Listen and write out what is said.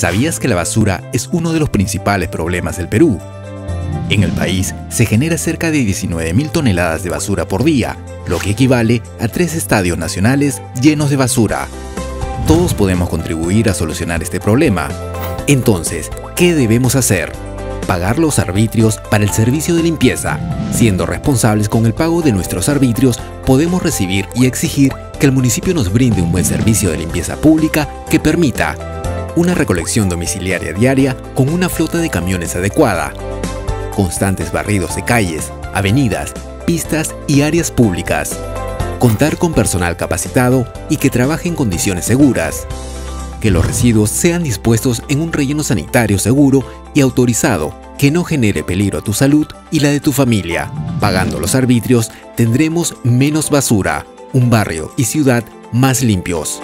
¿Sabías que la basura es uno de los principales problemas del Perú? En el país se genera cerca de 19.000 toneladas de basura por día, lo que equivale a tres estadios nacionales llenos de basura. Todos podemos contribuir a solucionar este problema. Entonces, ¿qué debemos hacer? Pagar los arbitrios para el servicio de limpieza. Siendo responsables con el pago de nuestros arbitrios, podemos recibir y exigir que el municipio nos brinde un buen servicio de limpieza pública que permita una recolección domiciliaria diaria con una flota de camiones adecuada, constantes barridos de calles, avenidas, pistas y áreas públicas, contar con personal capacitado y que trabaje en condiciones seguras, que los residuos sean dispuestos en un relleno sanitario seguro y autorizado que no genere peligro a tu salud y la de tu familia. Pagando los arbitrios tendremos menos basura, un barrio y ciudad más limpios.